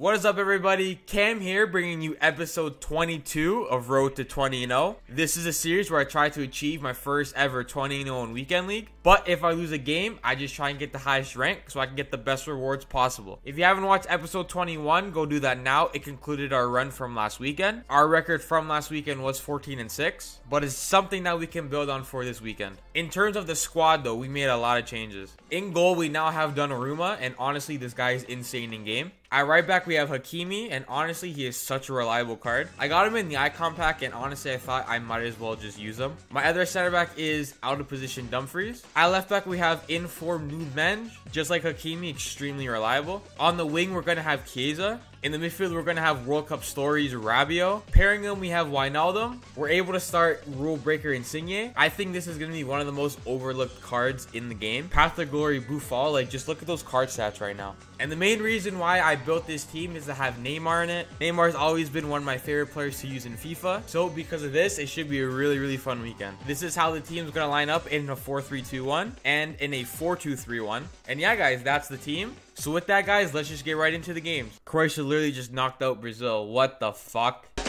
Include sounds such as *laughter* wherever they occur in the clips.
What is up, everybody? Cam here, bringing you episode 22 of Road to 20 0. This is a series where I try to achieve my first ever 20 0 in Weekend League. But if I lose a game, I just try and get the highest rank so I can get the best rewards possible. If you haven't watched episode 21, go do that now. It concluded our run from last weekend. Our record from last weekend was 14 and 6, but it's something that we can build on for this weekend. In terms of the squad, though, we made a lot of changes. In goal, we now have Donnarumma, and honestly, this guy is insane in game. At right back, we have Hakimi, and honestly, he is such a reliable card. I got him in the icon pack, and honestly, I thought I might as well just use him. My other center back is out of position Dumfries. At left back, we have informed Nuno Mendes, just like Hakimi, extremely reliable. On the wing, we're going to have Chiesa. In the midfield, we're going to have World Cup stories Rabiot. Pairing them, we have Wijnaldum. We're able to start Rule Breaker Insigne. I think this is going to be one of the most overlooked cards in the game. Path to Glory Boufal, like just look at those card stats right now. And the main reason why I built this team is to have Neymar in it. Neymar's always been one of my favorite players to use in FIFA. So because of this, it should be a really, really fun weekend. This is how the team's going to line up in a 4-3-2-1 and in a 4-2-3-1. And yeah, guys, that's the team. So with that, guys, let's just get right into the games. Croatia literally just knocked out Brazil. What the fuck? I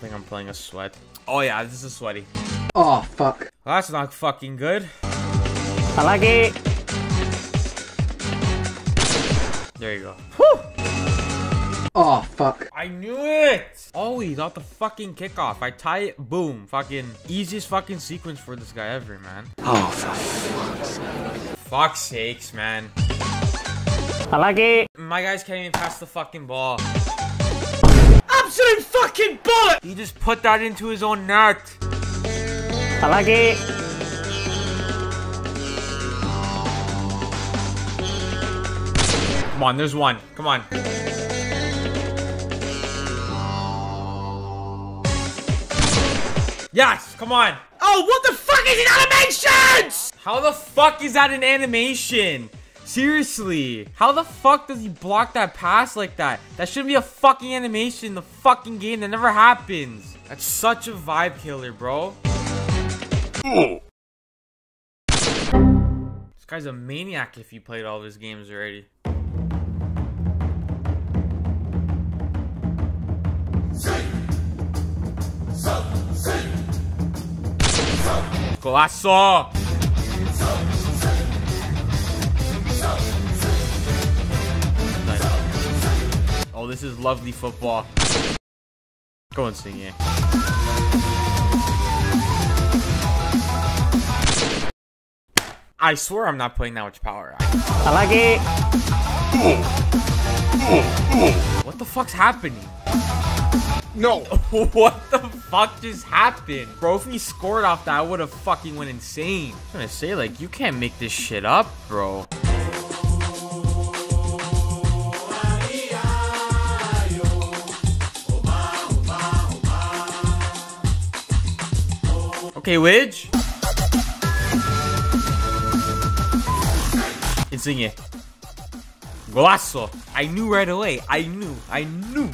think I'm playing a sweat. Oh yeah, this is sweaty. Oh, fuck. Well, that's not fucking good. I like it. There you go. Whew! Oh, fuck. I knew it! Oh, Always off the fucking kickoff. I tie it, boom. Fucking easiest fucking sequence for this guy ever, man. Oh, for fuck's sake. Fuck's sakes, man. I like it. My guys can't even pass the fucking ball. Absolute fucking bullet! He just put that into his own net. I like it. Come on, there's one. Come on. Yes, come on. Oh, what the fuck is in animations? How the fuck is that an animation? Seriously, how the fuck does he block that pass like that? That shouldn't be a fucking animation in the fucking game. That never happens. That's such a vibe killer, bro. This guy's a maniac if he played all of his games already. Golasso! This is lovely football. Go and sing it. I swear I'm not putting that much power. I like it. What the fuck's happening? No. *laughs* what the fuck just happened? Bro, if he scored off that, I would have fucking went insane. I'm gonna say, like, you can't make this shit up, bro. Okay, Widge. Insigne. Golasso. I knew right away. I knew. I knew.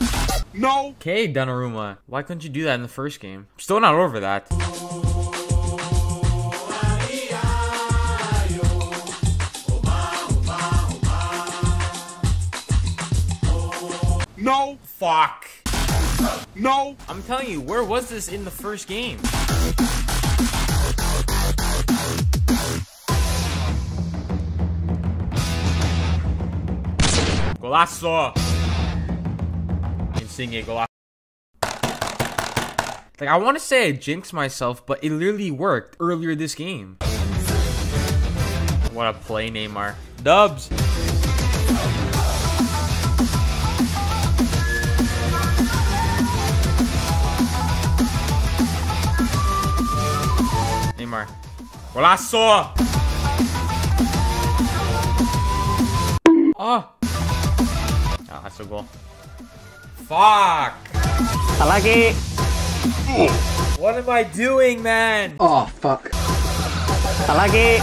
No. Okay, Donnarumma. Why couldn't you do that in the first game? Still not over that. No. Fuck. No. I'm telling you, where was this in the first game? Golasso. Insigne, golasso. Like, I want to say I jinxed myself, but it literally worked earlier this game. What a play, Neymar. Dubs. Neymar. Golasso! Oh! Ah. That's a goal. Fuck! I like it. What am I doing, man? Oh, fuck. I like it.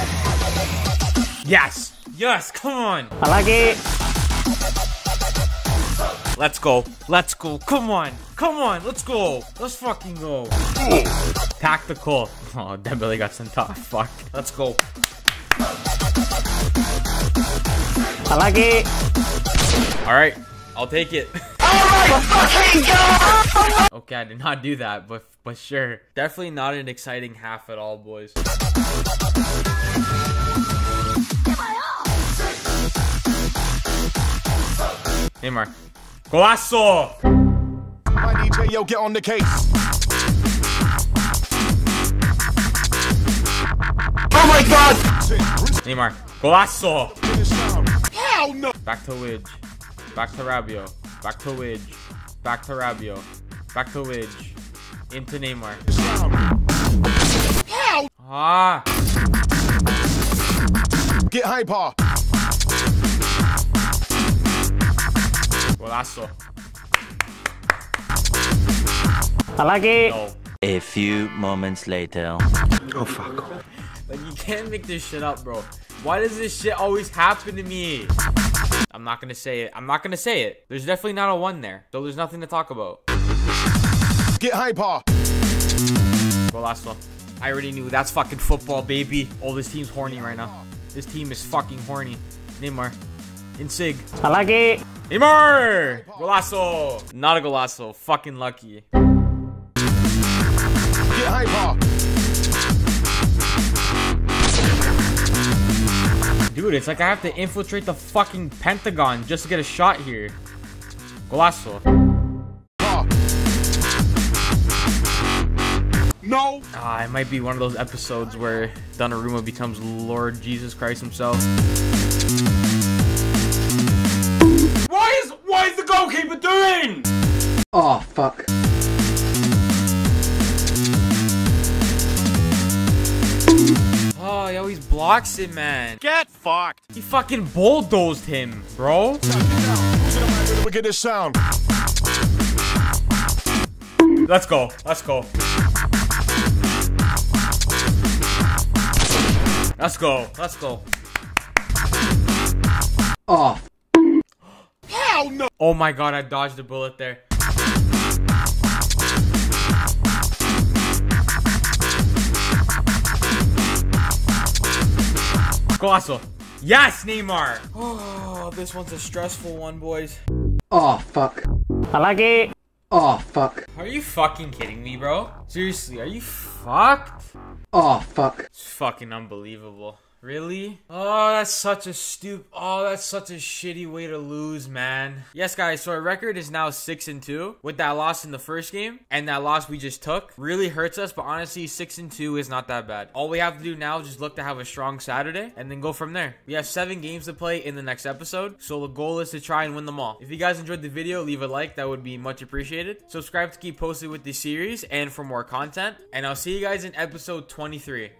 Yes! Yes, come on! I like it. Let's go. Let's go. Come on. Come on. Let's go. Let's fucking go. Tactical. Oh, Dembele got sent off. Fuck. Let's go. I like it. All right. I'll take it. *laughs* okay, I did not do that, but but sure. Definitely not an exciting half at all, boys. Neymar. Golazo! My DJ, yo, get on the case. Oh my god! Neymar. Golazo! Hell no! Back to Widge. Back to Rabiot. Back to Widge. Back to Rabiot. Back to Widge. Into Neymar. Hell! Ah! Get hyper. Golazo. Palagi. No. A few moments later. Oh, fuck. Like, you can't make this shit up, bro. Why does this shit always happen to me? I'm not gonna say it. I'm not gonna say it. There's definitely not a one there. So there's nothing to talk about. Get hyper. Golazo. I already knew. That's fucking football, baby. Oh, this team's horny right now. This team is fucking horny. Neymar. Insig. Palagi. Neymar! Golazo! Not a golazo. Fucking lucky. Get hyper. Dude, it's like I have to infiltrate the fucking Pentagon just to get a shot here. Golazo. No. Ah, it might be one of those episodes where Donnarumma becomes Lord Jesus Christ himself. Why is why is the goalkeeper doing? Oh, fuck. Blocks it, man. Get fucked. He fucking bulldozed him, bro. We get this sound. Let's go. Let's go. Let's go. Let's go. Oh, Hell no. Oh my god, I dodged a bullet there. Golazo. Yes, Neymar. Oh, this one's a stressful one, boys. oh, fuck. Palagi. Oh, fuck. Are you fucking kidding me, bro? Seriously, are you fucked? Oh, fuck. It's fucking unbelievable. Really? Oh, that's such a stupid. Oh, that's such a shitty way to lose, man. Yes, guys. So our record is now six and two with that loss in the first game and that loss we just took. Really hurts us, but honestly, six and two is not that bad. All we have to do now is just look to have a strong Saturday and then go from there. We have seven games to play in the next episode, so the goal is to try and win them all. If you guys enjoyed the video, leave a like. That would be much appreciated. Subscribe to keep posted with the series and for more content. And I'll see you guys in episode 23.